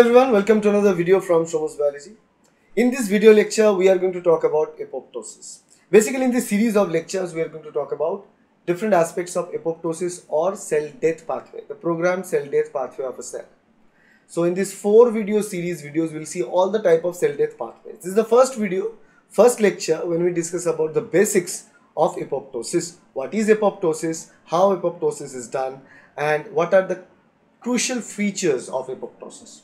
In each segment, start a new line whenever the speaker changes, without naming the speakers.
everyone, welcome to another video from Shomu's Biology. In this video lecture, we are going to talk about apoptosis. Basically, in this series of lectures, we are going to talk about different aspects of apoptosis or cell death pathway, the programmed cell death pathway of a cell. So in this four video series videos, we'll see all the type of cell death pathways. This is the first video, first lecture when we discuss about the basics of apoptosis. What is apoptosis, how apoptosis is done and what are the crucial features of apoptosis.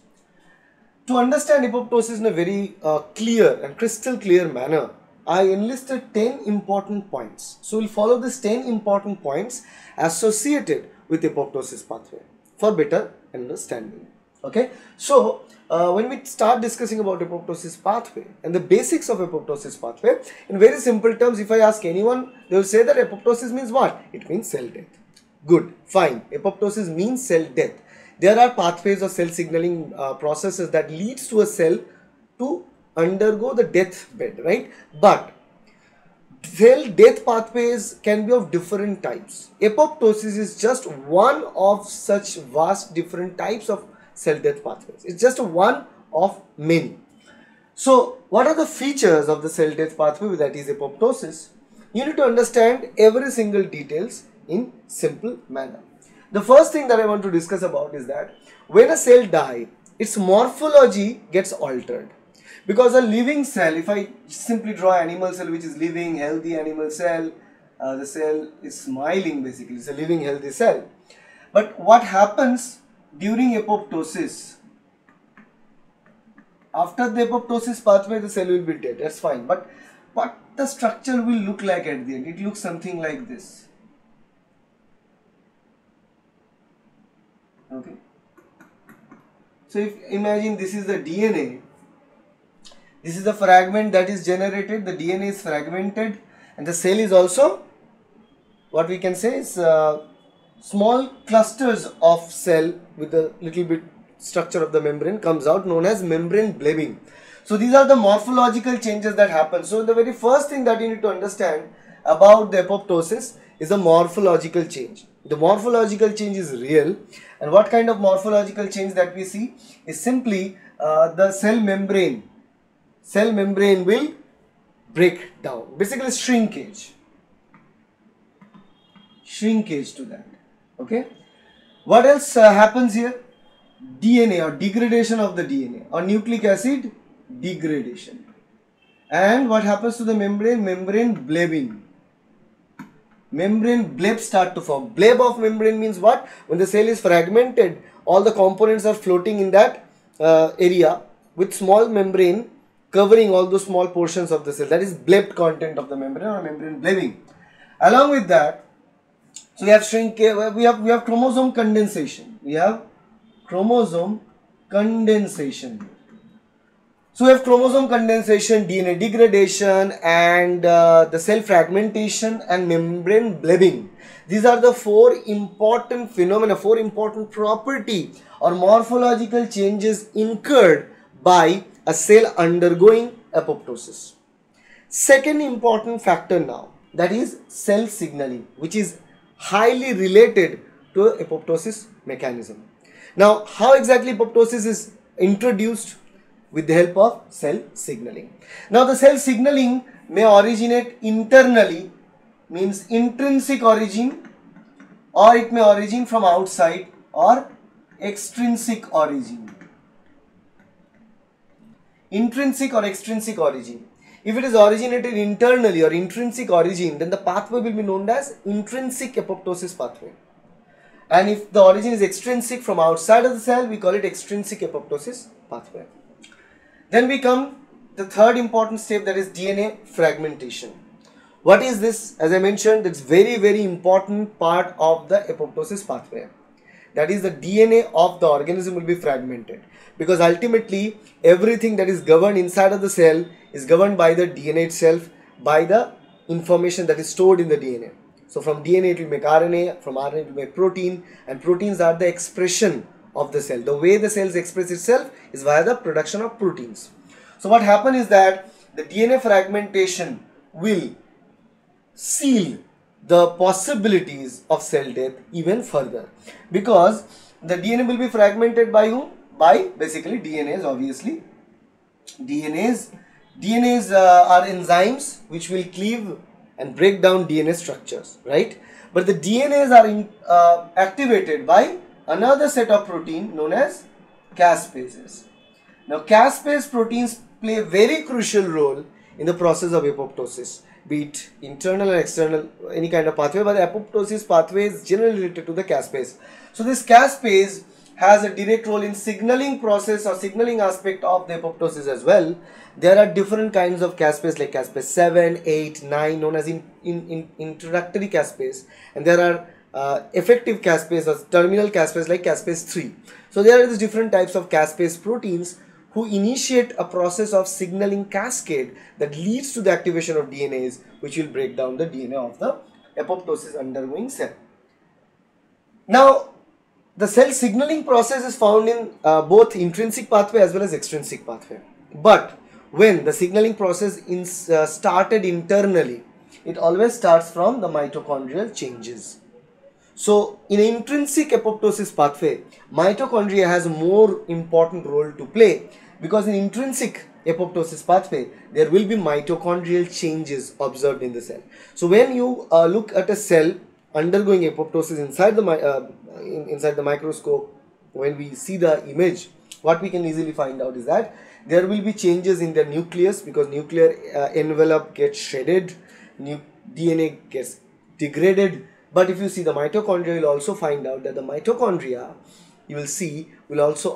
To understand apoptosis in a very uh, clear and crystal clear manner, I enlisted 10 important points. So we'll follow these 10 important points associated with apoptosis pathway for better understanding. Okay, so uh, when we start discussing about apoptosis pathway and the basics of apoptosis pathway, in very simple terms, if I ask anyone, they will say that apoptosis means what? It means cell death. Good, fine. Apoptosis means cell death there are pathways or cell signaling uh, processes that leads to a cell to undergo the death bed right? But cell death pathways can be of different types. Apoptosis is just one of such vast different types of cell death pathways. It's just one of many. So what are the features of the cell death pathway that is apoptosis? You need to understand every single details in simple manner the first thing that I want to discuss about is that when a cell die, its morphology gets altered. Because a living cell, if I simply draw animal cell which is living, healthy animal cell, uh, the cell is smiling basically, it's a living healthy cell. But what happens during apoptosis? After the apoptosis pathway, the cell will be dead, that's fine. But what the structure will look like at the end? It looks something like this okay. So if imagine this is the DNA this is the fragment that is generated. The DNA is fragmented. And the cell is also what we can say is uh, small clusters of cell with a little bit structure of the membrane comes out known as membrane blebbing. So these are the morphological changes that happen. So the very first thing that you need to understand about the apoptosis is a morphological change. The morphological change is real. And what kind of morphological change that we see is simply uh, the cell membrane. Cell membrane will break down. Basically shrinkage. Shrinkage to that. Okay? What else uh, happens here? DNA or degradation of the DNA or nucleic acid degradation. And what happens to the membrane? Membrane blebbing membrane bleb start to form. Bleb of membrane means what? When the cell is fragmented, all the components are floating in that uh, area with small membrane covering all those small portions of the cell. That is blebbed content of the membrane or membrane blebbing. Along with that, so we have shrink, uh, we have we have chromosome condensation. We have chromosome condensation. So we have chromosome condensation, DNA degradation and uh, the cell fragmentation and membrane blebbing. These are the four important phenomena, four important property or morphological changes incurred by a cell undergoing apoptosis. Second important factor now that is cell signaling which is highly related to apoptosis mechanism. Now how exactly apoptosis is introduced with the help of cell signaling. Now the cell signaling may originate internally means intrinsic origin or it may origin from outside or extrinsic origin. Intrinsic or extrinsic origin. If it is originated internally or intrinsic origin then the pathway will be known as intrinsic apoptosis pathway. And if the origin is extrinsic from outside of the cell we call it extrinsic apoptosis pathway. Then we come the third important step that is DNA fragmentation. What is this? As I mentioned, it's very very important part of the apoptosis pathway. That is the DNA of the organism will be fragmented because ultimately everything that is governed inside of the cell is governed by the DNA itself by the information that is stored in the DNA. So from DNA it will make RNA, from RNA it will make protein and proteins are the expression of the cell. The way the cells express itself is via the production of proteins. So what happens is that the DNA fragmentation will seal the possibilities of cell death even further because the DNA will be fragmented by whom? by basically DNases obviously. DNases, DNases uh, are enzymes which will cleave and break down DNA structures, right? But the DNases are in, uh, activated by another set of protein known as caspases. Now caspase proteins play a very crucial role in the process of apoptosis be it internal or external, any kind of pathway, but the apoptosis pathway is generally related to the caspase. So this caspase has a direct role in signaling process or signaling aspect of the apoptosis as well. There are different kinds of caspase like caspase 7, 8, 9 known as in, in, in introductory caspase and there are uh, effective caspase or terminal caspase like caspase 3. So there are these different types of caspase proteins who initiate a process of signaling cascade that leads to the activation of DNases which will break down the DNA of the apoptosis undergoing cell. Now, the cell signaling process is found in uh, both intrinsic pathway as well as extrinsic pathway. But when the signaling process is uh, started internally, it always starts from the mitochondrial changes. So, in intrinsic apoptosis pathway, mitochondria has a more important role to play because in intrinsic apoptosis pathway there will be mitochondrial changes observed in the cell. So when you uh, look at a cell undergoing apoptosis inside the uh, in, inside the microscope when we see the image what we can easily find out is that there will be changes in the nucleus because nuclear uh, envelope gets shredded dna gets degraded but if you see the mitochondria you will also find out that the mitochondria you will see will also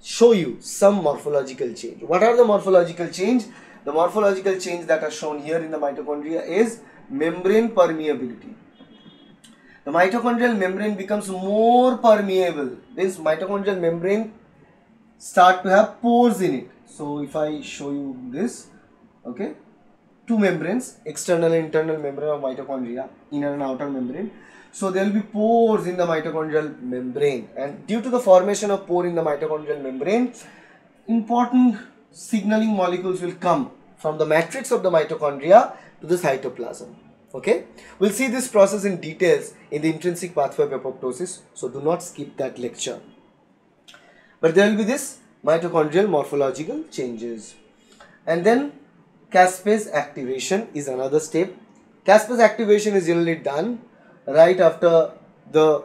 show you some morphological change. What are the morphological change? The morphological change that are shown here in the mitochondria is membrane permeability. The mitochondrial membrane becomes more permeable. This mitochondrial membrane start to have pores in it. So if I show you this, okay, two membranes, external and internal membrane of mitochondria, inner and outer membrane. So there will be pores in the mitochondrial membrane and due to the formation of pore in the mitochondrial membrane, important signaling molecules will come from the matrix of the mitochondria to the cytoplasm. Okay, we'll see this process in details in the intrinsic pathway of apoptosis. So do not skip that lecture. But there will be this mitochondrial morphological changes. And then caspase activation is another step. Caspase activation is generally done right after the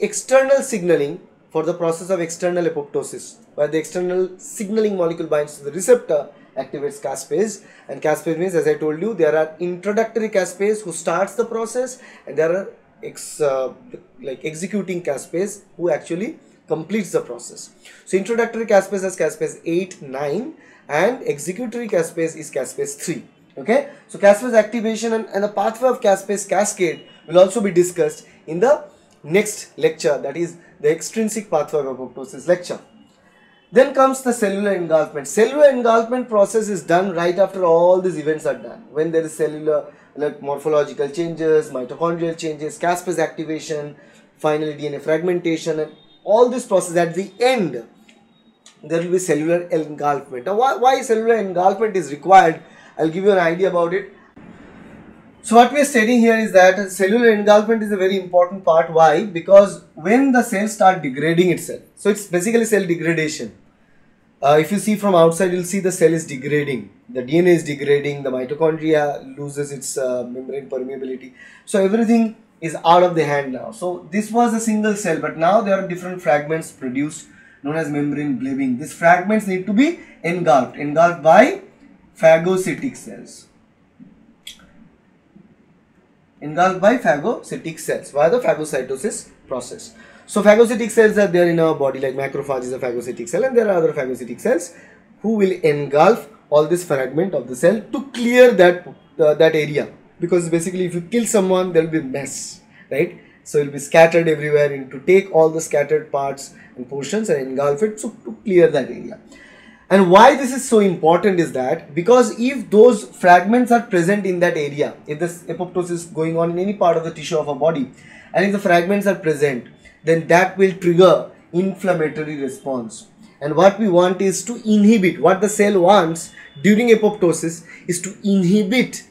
external signaling for the process of external apoptosis where the external signaling molecule binds to the receptor activates caspase and caspase means as I told you there are introductory caspase who starts the process and there are ex, uh, like executing caspase who actually completes the process. So introductory caspase is caspase 8, 9 and executory caspase is caspase 3. Okay, so caspase activation and, and the pathway of caspase cascade will also be discussed in the next lecture that is the extrinsic pathway of apoptosis lecture. Then comes the cellular engulfment. Cellular engulfment process is done right after all these events are done. When there is cellular like morphological changes, mitochondrial changes, caspase activation, finally DNA fragmentation and all this process at the end there will be cellular engulfment. Now why, why cellular engulfment is required? I'll give you an idea about it. So what we are stating here is that cellular engulfment is a very important part. Why? Because when the cells start degrading itself, so it's basically cell degradation. Uh, if you see from outside, you'll see the cell is degrading. The DNA is degrading. The mitochondria loses its uh, membrane permeability. So everything is out of the hand now. So this was a single cell, but now there are different fragments produced known as membrane blebbing. These fragments need to be engulfed, engulfed by phagocytic cells. Engulfed by phagocytic cells. Via the phagocytosis process. So phagocytic cells are there in our body like macrophage is a phagocytic cell and there are other phagocytic cells who will engulf all this fragment of the cell to clear that uh, that area. Because basically if you kill someone there will be mess right so it will be scattered everywhere and to take all the scattered parts and portions and engulf it so to clear that area and why this is so important is that because if those fragments are present in that area, if this apoptosis is going on in any part of the tissue of a body, and if the fragments are present, then that will trigger inflammatory response. And what we want is to inhibit, what the cell wants during apoptosis is to inhibit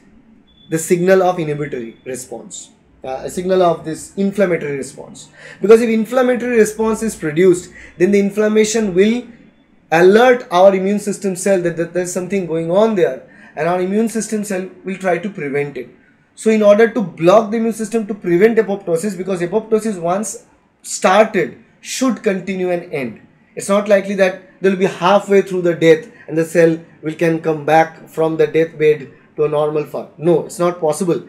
the signal of inhibitory response. Uh, a signal of this inflammatory response. Because if inflammatory response is produced then the inflammation will alert our immune system cell that, that there's something going on there and our immune system cell will try to prevent it. So in order to block the immune system to prevent apoptosis because apoptosis once started should continue and end. It's not likely that they will be halfway through the death and the cell will can come back from the deathbed to a normal form. No it's not possible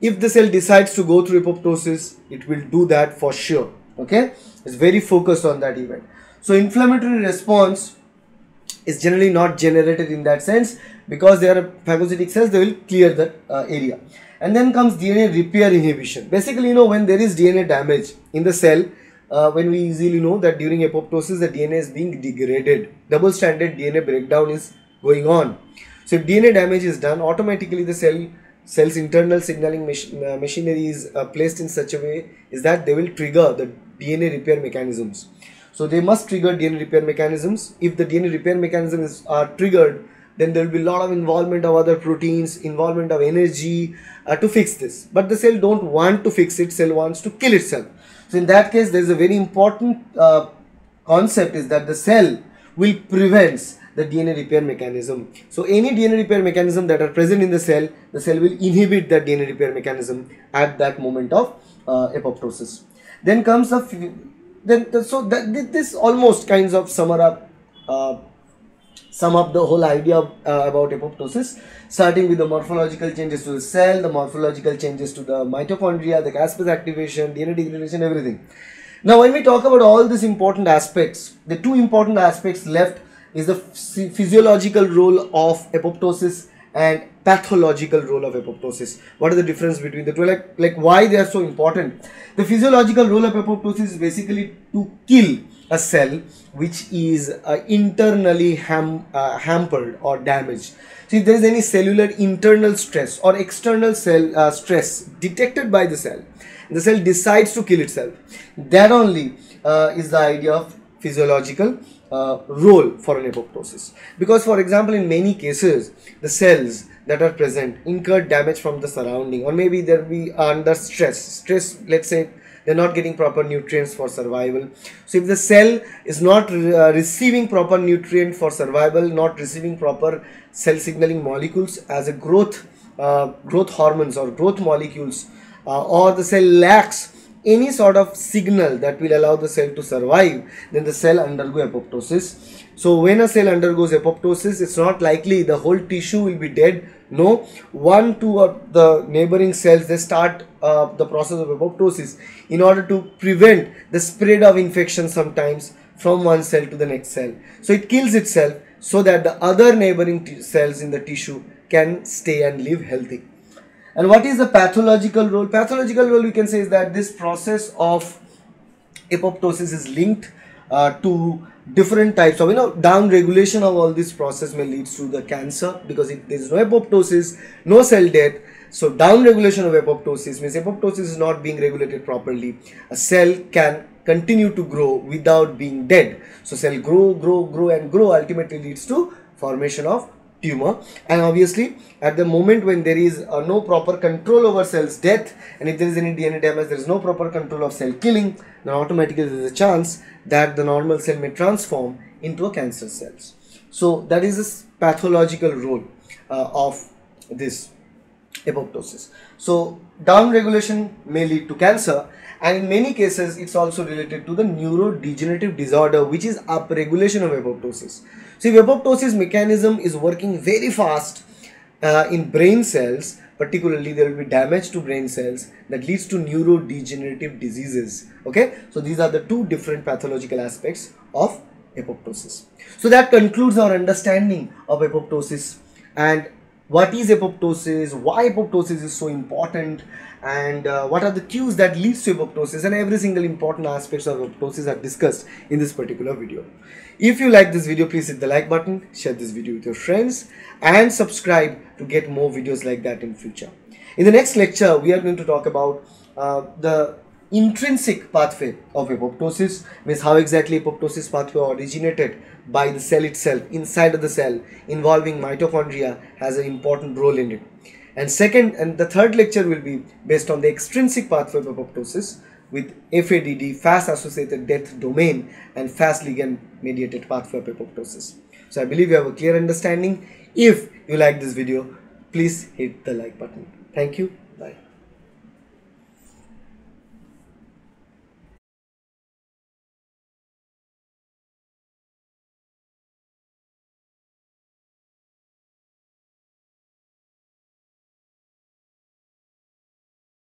if the cell decides to go through apoptosis it will do that for sure okay? It's very focused on that event. So inflammatory response is generally not generated in that sense because they are phagocytic cells they will clear that uh, area. And then comes DNA repair inhibition. Basically you know when there is DNA damage in the cell uh, when we easily know that during apoptosis the DNA is being degraded. Double stranded DNA breakdown is going on. So if DNA damage is done automatically the cell cell's internal signaling uh, machinery is uh, placed in such a way is that they will trigger the DNA repair mechanisms. So they must trigger DNA repair mechanisms. If the DNA repair mechanisms are triggered, then there will be a lot of involvement of other proteins, involvement of energy uh, to fix this. But the cell don't want to fix it, cell wants to kill itself. So in that case, there is a very important uh, concept is that the cell will prevent the DNA repair mechanism. So any DNA repair mechanism that are present in the cell, the cell will inhibit that DNA repair mechanism at that moment of uh, apoptosis. Then comes the then the, so that this almost kinds of sum up uh, sum up the whole idea of, uh, about apoptosis starting with the morphological changes to the cell the morphological changes to the mitochondria the caspase activation dna degradation everything now when we talk about all these important aspects the two important aspects left is the physiological role of apoptosis and pathological role of apoptosis. What are the difference between the two? Like, like why they are so important? The physiological role of apoptosis is basically to kill a cell which is uh, internally ham, uh, hampered or damaged. So if there is any cellular internal stress or external cell uh, stress detected by the cell, the cell decides to kill itself. That only uh, is the idea of physiological uh, role for an apoptosis. Because for example, in many cases, the cells that are present incur damage from the surrounding or maybe they'll be under stress. Stress, let's say they're not getting proper nutrients for survival. So if the cell is not uh, receiving proper nutrient for survival, not receiving proper cell signaling molecules as a growth, uh, growth hormones or growth molecules uh, or the cell lacks any sort of signal that will allow the cell to survive, then the cell undergo apoptosis. So when a cell undergoes apoptosis, it's not likely the whole tissue will be dead. No, one, two of the neighboring cells, they start uh, the process of apoptosis in order to prevent the spread of infection sometimes from one cell to the next cell. So it kills itself so that the other neighboring cells in the tissue can stay and live healthy. And what is the pathological role? Pathological role we can say is that this process of apoptosis is linked uh, to different types of you know down regulation of all this process may leads to the cancer because if there is no apoptosis no cell death. So down regulation of apoptosis means apoptosis is not being regulated properly. A cell can continue to grow without being dead. So cell grow grow grow and grow ultimately leads to formation of tumor. And obviously at the moment when there is uh, no proper control over cells death and if there is any DNA damage there is no proper control of cell killing then automatically there is a chance that the normal cell may transform into a cancer cells. So that is this pathological role uh, of this apoptosis. So down regulation may lead to cancer and in many cases it's also related to the neurodegenerative disorder which is upregulation of apoptosis so if apoptosis mechanism is working very fast uh, in brain cells, particularly there will be damage to brain cells that leads to neurodegenerative diseases. Okay, so these are the two different pathological aspects of apoptosis. So that concludes our understanding of apoptosis and what is apoptosis, why apoptosis is so important and uh, what are the cues that leads to apoptosis and every single important aspects of apoptosis are discussed in this particular video. If you like this video, please hit the like button, share this video with your friends and subscribe to get more videos like that in future. In the next lecture, we are going to talk about uh, the intrinsic pathway of apoptosis means how exactly apoptosis pathway originated by the cell itself inside of the cell involving mitochondria has an important role in it And second and the third lecture will be based on the extrinsic pathway of apoptosis with FADD, Fas associated death domain and Fas ligand mediated pathway of apoptosis. So I believe you have a clear understanding. If you like this video, please hit the like button. Thank you.